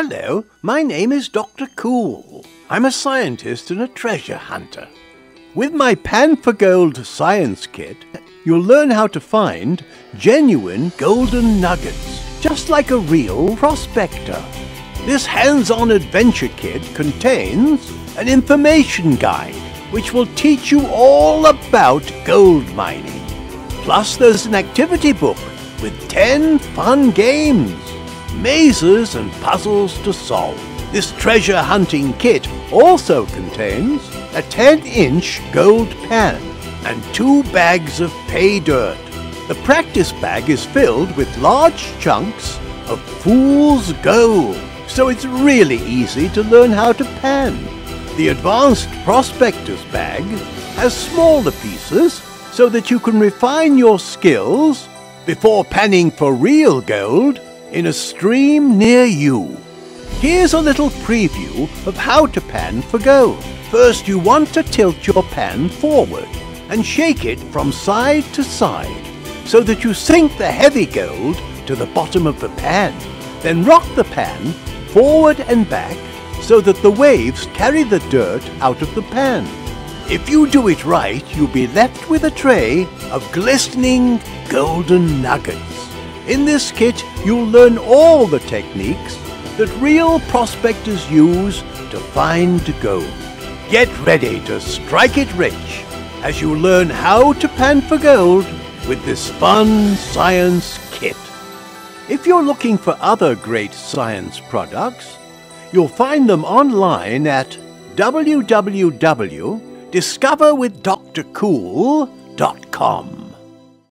Hello, my name is Dr. Cool. I'm a scientist and a treasure hunter. With my Pan for Gold science kit, you'll learn how to find genuine golden nuggets, just like a real prospector. This hands-on adventure kit contains an information guide which will teach you all about gold mining. Plus there's an activity book with 10 fun games, mazes and puzzles to solve. This treasure hunting kit also contains a 10-inch gold pan and two bags of pay dirt. The practice bag is filled with large chunks of fool's gold, so it's really easy to learn how to pan. The advanced prospector's bag has smaller pieces so that you can refine your skills before panning for real gold in a stream near you. Here's a little preview of how to pan for gold. First you want to tilt your pan forward and shake it from side to side so that you sink the heavy gold to the bottom of the pan. Then rock the pan forward and back so that the waves carry the dirt out of the pan. If you do it right, you'll be left with a tray of glistening golden nuggets. In this kit, you'll learn all the techniques that real prospectors use to find gold. Get ready to strike it rich as you learn how to pan for gold with this fun science kit. If you're looking for other great science products, you'll find them online at www.discoverwithdrcool.com.